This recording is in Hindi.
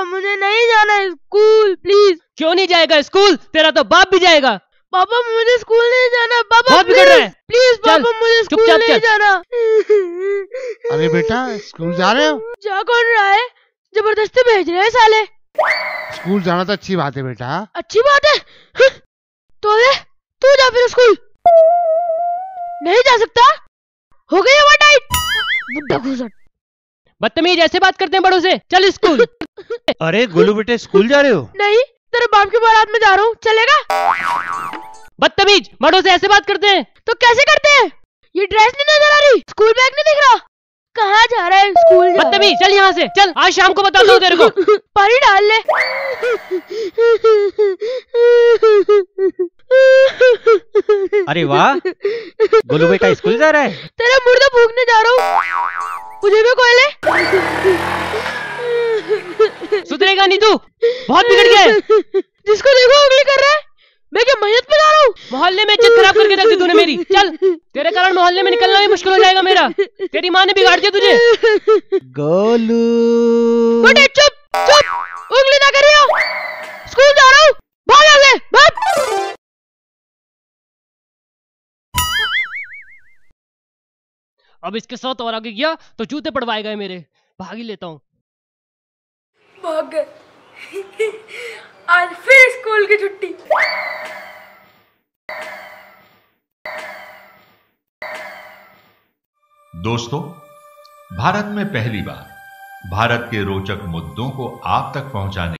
पापा मुझे नहीं जाना है स्कूल प्लीज़। क्यों नहीं जाएगा स्कूल? तेरा तो बाप भी जाएगा। पापा मुझे स्कूल नहीं जाना। पापा बिगड़ रहा है। प्लीज़ पापा मुझे स्कूल नहीं चल। जाना। अरे बेटा स्कूल जा रहे हो? जा कौन रहा है? ज़बरदस्ती भेज रहे हैं साले। स्कूल जाना तो अच्छी बात है बेटा। अच्छी बात है? तो ले तू जा फिर स्कूल। नहीं जा सकता? हो गई हवा टाइट बुड्ढा घुसट। बदतमीज ऐसे बात करते हैं बड़ों से। चल स्कूल। अरे गोलू बेटे स्कूल जा रहे हो? नहीं तेरे बाप की बारात में जा रहा हूँ। चलेगा? बदतमीज बड़ों से ऐसे बात करते हैं। तो कैसे करते हैं? ये ड्रेस नहीं नज़र आ रही? स्कूल बैग नहीं दिख रहा? कहाँ जा रहा है? स्कूल। बदतमीज चल यहाँ से चल आज शाम को बताता हूँ तेरे को। पानी डाल ले। अरे वाह गोलू बेटा स्कूल जा रहा है? तेरा मुर्दा भूखने जा रहा हूँ। मुझे भी कोयले? तू? बहुत बिगड़ गया है। जिसको देखो उंगली कर रहा है। मैं क्या मेहनत पे जा रहा हूँ? मोहल्ले में इज़्ज़त खराब करके रख दी तूने मेरी। चल तेरे कारण मोहल्ले में निकलना भी मुश्किल हो जाएगा मेरा। तेरी माँ ने बिगाड़ दिया तुझे। गोलू। बेटे चुप चुप। उंगली ना करियो स्कूल जा रहा हूँ। भाग यहाँ से भाग। अब इसके साथ और आगे गया तो जूते पड़वाए गए मेरे। भाग ही लेता हूँ। भाग। गए आज फिर स्कूल की छुट्टी। दोस्तों, भारत में पहली बार भारत के रोचक मुद्दों को आप तक पहुँचाने